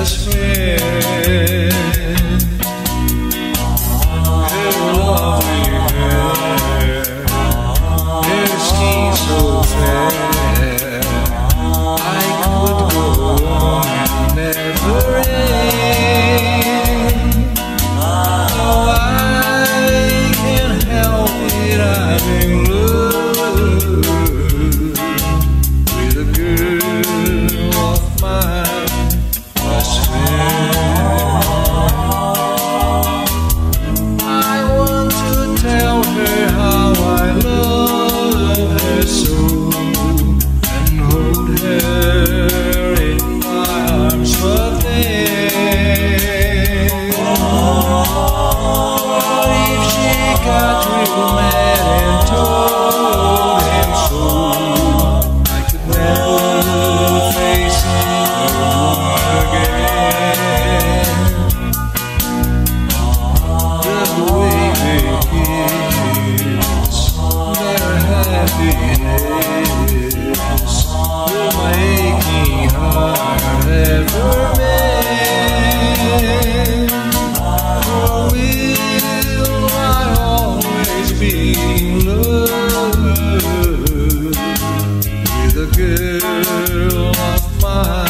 has failed. Superman. Happiness will my